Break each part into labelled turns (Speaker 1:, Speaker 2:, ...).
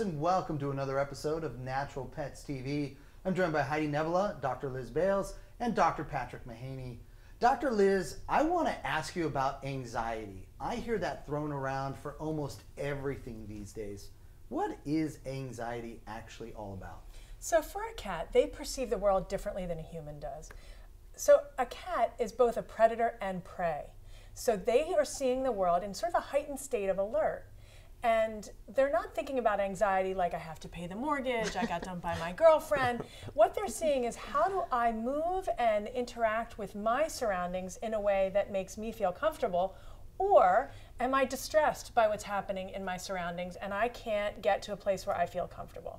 Speaker 1: and welcome to another episode of Natural Pets TV. I'm joined by Heidi Nevala, Dr. Liz Bales, and Dr. Patrick Mahaney. Dr. Liz, I want to ask you about anxiety. I hear that thrown around for almost everything these days. What is anxiety actually all about?
Speaker 2: So, for a cat, they perceive the world differently than a human does. So, a cat is both a predator and prey. So, they are seeing the world in sort of a heightened state of alert. And they're not thinking about anxiety like I have to pay the mortgage, I got dumped by my girlfriend. What they're seeing is how do I move and interact with my surroundings in a way that makes me feel comfortable? Or am I distressed by what's happening in my surroundings and I can't get to a place where I feel comfortable?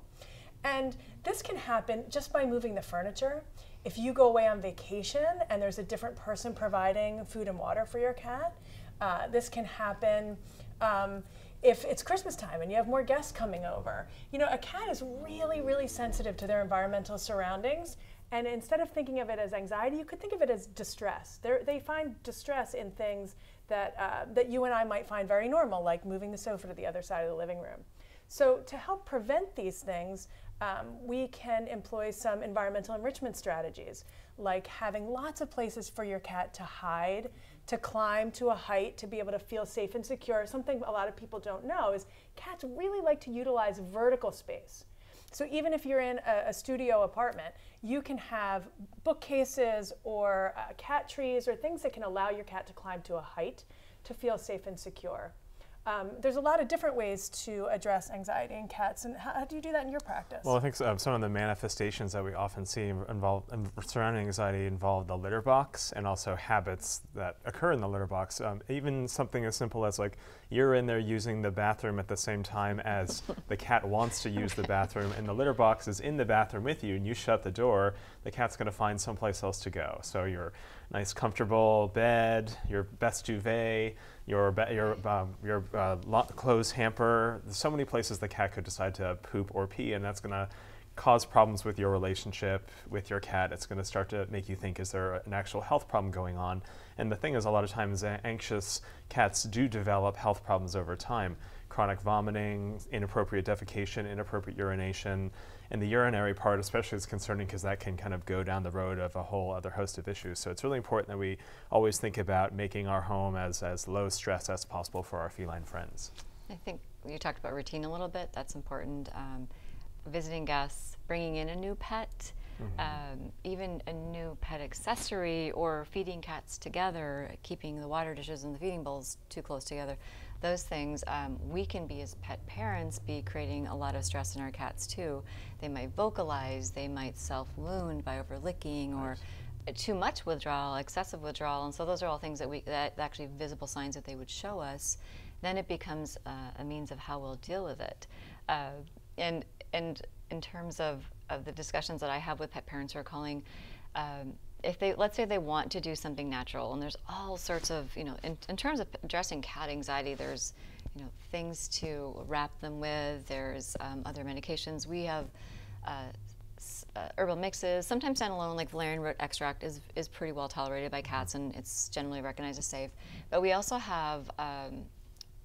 Speaker 2: And this can happen just by moving the furniture. If you go away on vacation and there's a different person providing food and water for your cat, uh, this can happen. Um, if it's Christmas time and you have more guests coming over. You know, a cat is really, really sensitive to their environmental surroundings. And instead of thinking of it as anxiety, you could think of it as distress. They're, they find distress in things that, uh, that you and I might find very normal, like moving the sofa to the other side of the living room. So, to help prevent these things, um, we can employ some environmental enrichment strategies, like having lots of places for your cat to hide, to climb to a height, to be able to feel safe and secure. Something a lot of people don't know is cats really like to utilize vertical space. So even if you're in a, a studio apartment, you can have bookcases or uh, cat trees or things that can allow your cat to climb to a height to feel safe and secure. Um, there's a lot of different ways to address anxiety in cats, and how, how do you do that in your practice?
Speaker 3: Well, I think uh, some of the manifestations that we often see involve surrounding anxiety involve the litter box and also habits that occur in the litter box. Um, even something as simple as like you're in there using the bathroom at the same time as the cat wants to use the bathroom, and the litter box is in the bathroom with you, and you shut the door. The cat's going to find someplace else to go. So your nice, comfortable bed, your best duvet your your um, your uh, clothes hamper. There's so many places the cat could decide to poop or pee, and that's going to cause problems with your relationship with your cat. It's going to start to make you think, is there an actual health problem going on? And the thing is, a lot of times, anxious cats do develop health problems over time chronic vomiting, inappropriate defecation, inappropriate urination. And the urinary part, especially, is concerning because that can kind of go down the road of a whole other host of issues. So it's really important that we always think about making our home as, as low stress as possible for our feline friends.
Speaker 4: I think you talked about routine a little bit. That's important. Um, visiting guests, bringing in a new pet. Mm-hmm. Um, even a new pet accessory or feeding cats together, keeping the water dishes and the feeding bowls too close together those things, um, we can be as pet parents be creating a lot of stress in our cats too. They might vocalize, they might self wound by over licking or too much withdrawal, excessive withdrawal, and so those are all things that we that actually visible signs that they would show us. Then it becomes uh, a means of how we'll deal with it. Uh, and and in terms of, of the discussions that I have with pet parents who are calling, um, if they let's say they want to do something natural and there's all sorts of you know in, in terms of addressing cat anxiety there's you know things to wrap them with. There's um, other medications. We have uh, uh, herbal mixes. Sometimes standalone like valerian root extract is, is pretty well tolerated by cats and it's generally recognized as safe. But we also have um,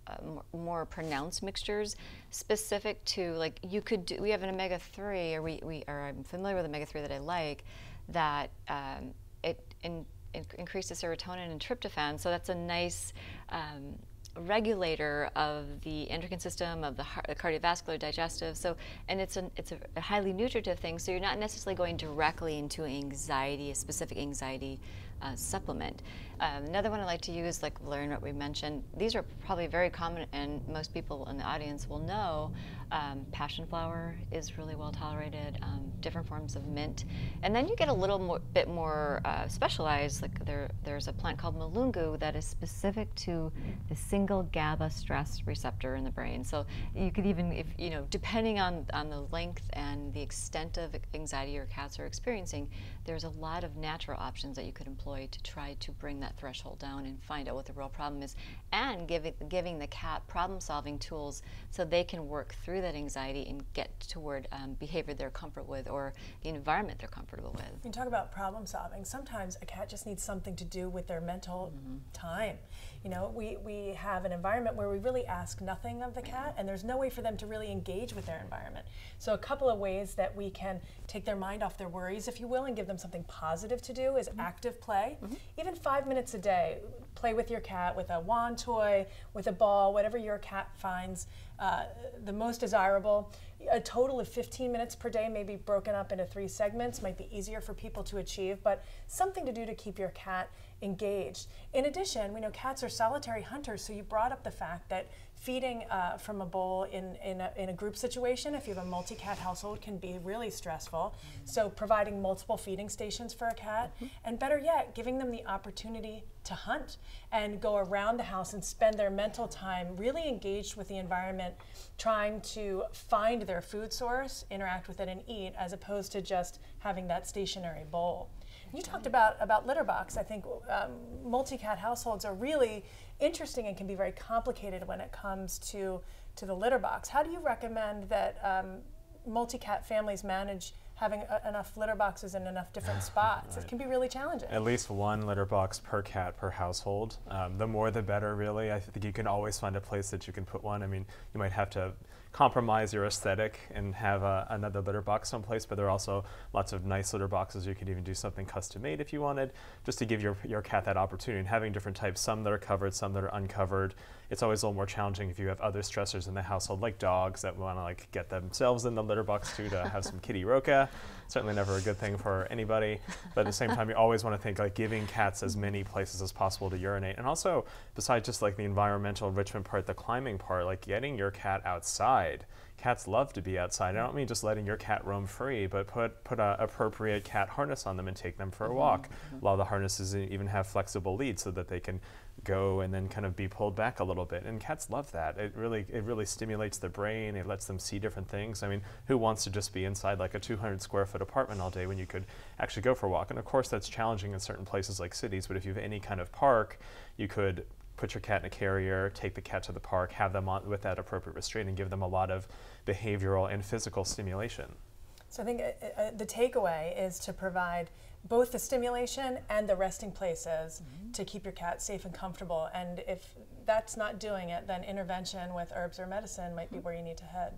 Speaker 4: uh, more, more, pronounced mixtures specific to like you could do we have an omega-3 or we, we or i'm familiar with omega-3 that i like that um, it in, in increases serotonin and tryptophan. So that's a nice um, regulator of the endocrine system, of the, heart, the, cardiovascular, digestive. So, and it's a it's a highly nutritive thing. So you're not necessarily going directly into anxiety, a specific anxiety uh, supplement. Um, another one I like to use, like learn what we mentioned, these are probably very common and most people in the audience will know. Um, passion flower is really well tolerated, um, different forms of mint. And then you get a little more, bit more uh, specialized, like there, there's a plant called mulungu that is specific to the single GABA stress receptor in the brain. So you could even, if you know, depending on, on the length and the extent of anxiety your cats are experiencing, there's a lot of natural options that you could employ employ to try to bring that threshold down and find out what the real problem is, and giving giving the cat problem solving tools so they can work through that anxiety and get toward um, behavior they're comfortable with or the environment they're comfortable with.
Speaker 2: You talk about problem solving. Sometimes a cat just needs something to do with their mental mm-hmm. time. You know, we, we have an environment where we really ask nothing of the cat, and there's no way for them to really engage with their environment. So, a couple of ways that we can take their mind off their worries, if you will, and give them something positive to do is mm-hmm. active play. Mm-hmm. Even five minutes a day, play with your cat with a wand toy, with a ball, whatever your cat finds uh, the most desirable. A total of 15 minutes per day may be broken up into three segments, might be easier for people to achieve, but something to do to keep your cat engaged. In addition, we know cats are solitary hunters, so you brought up the fact that feeding uh, from a bowl in, in a, in, a, group situation, if you have a multi cat household, can be really stressful. So, providing multiple feeding stations for a cat, mm-hmm. and better yet, giving them the opportunity to hunt and go around the house and spend their mental time really engaged with the environment, trying to find their food source, interact with it, and eat, as opposed to just having that stationary bowl. You talked about about litter box. I think um, multi-cat households are really interesting and can be very complicated when it comes to to the litter box. How do you recommend that um, multi-cat families manage having a, enough litter boxes in enough different spots? right. It can be really challenging.
Speaker 3: At least one litter box per cat per household. Um, the more the better, really. I think you can always find a place that you can put one. I mean, you might have to compromise your aesthetic and have a, another litter box someplace, but there are also lots of nice litter boxes. You could even do something custom made if you wanted, just to give your, your cat that opportunity. And having different types, some that are covered, some that are uncovered. It's always a little more challenging if you have other stressors in the household, like dogs that want to like get themselves in the litter box too to have some kitty roca. Certainly never a good thing for anybody. But at the same time, you always want to think like giving cats as many places as possible to urinate. And also, besides just like the environmental enrichment part, the climbing part, like getting your cat outside cats love to be outside. I don't mean just letting your cat roam free, but put put a appropriate cat harness on them and take them for a mm-hmm, walk. Mm-hmm. A lot of the harnesses even have flexible leads so that they can go and then kind of be pulled back a little bit. And cats love that. It really it really stimulates the brain. It lets them see different things. I mean, who wants to just be inside like a 200 square foot apartment all day when you could actually go for a walk? And of course, that's challenging in certain places like cities. But if you have any kind of park, you could put your cat in a carrier, take the cat to the park, have them on with that appropriate restraint, and give them a lot of behavioral and physical stimulation.
Speaker 2: So I think uh, uh, the takeaway is to provide both the stimulation and the resting places mm-hmm. to keep your cat safe and comfortable. And if that's not doing it, then intervention with herbs or medicine might be where you need to head.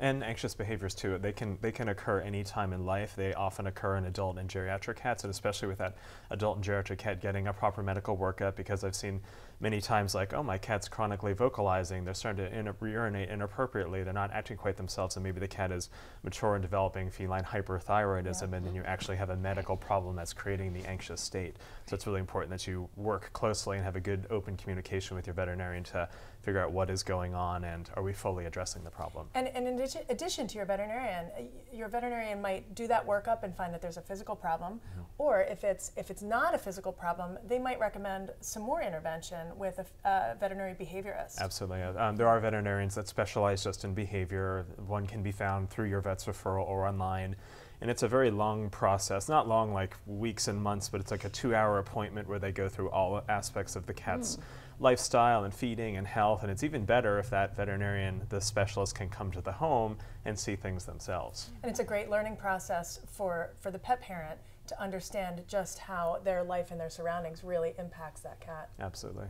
Speaker 3: And anxious behaviors too. They can they can occur any time in life. They often occur in adult and geriatric cats, and especially with that adult and geriatric cat getting a proper medical workup. Because I've seen many times like, oh, my cat's chronically vocalizing. They're starting to in- urinate inappropriately. They're not acting quite themselves, and maybe the cat is mature and developing feline hyperthyroidism, yeah. and then you actually have a medical problem that's creating the anxious state. So it's really important that you work closely and have a good open communication with your veterinarian to figure out what is going on and are we fully addressing the problem.
Speaker 2: And, and addition, addition to your veterinarian, your veterinarian might do that workup and find that there's a physical problem, mm-hmm. or if it's if it's not a physical problem, they might recommend some more intervention with a uh, veterinary behaviorist.
Speaker 3: Absolutely, um, there are veterinarians that specialize just in behavior. One can be found through your vet's referral or online and it's a very long process not long like weeks and months but it's like a two hour appointment where they go through all aspects of the cat's mm lifestyle and feeding and health. And it's even better if that veterinarian, the specialist, can come to the home and see things themselves.
Speaker 2: And it's a great learning process for, for the pet parent to understand just how their life and their surroundings really impacts that cat.
Speaker 3: Absolutely.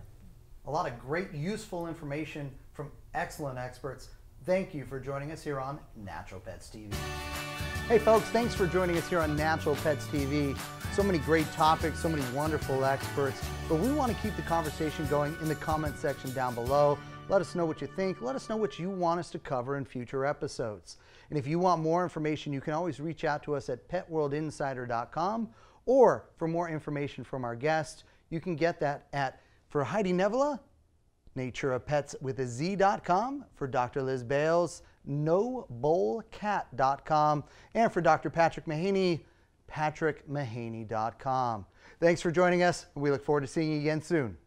Speaker 1: A lot of great, useful information from excellent experts. Thank you for joining us here on Natural Pets TV. Hey folks, thanks for joining us here on Natural Pets TV. So many great topics, so many wonderful experts, but we want to keep the conversation going in the comment section down below. Let us know what you think. Let us know what you want us to cover in future episodes. And if you want more information, you can always reach out to us at petworldinsider.com or for more information from our guest, you can get that at for Heidi Nevala, Natura Pets with a Z.com, for Dr. Liz Bales, nobowlcat.com, and for Dr. Patrick Mahaney, patrickmahaney.com. Thanks for joining us, we look forward to seeing you again soon.